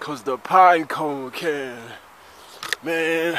Cause the pine cone can, man.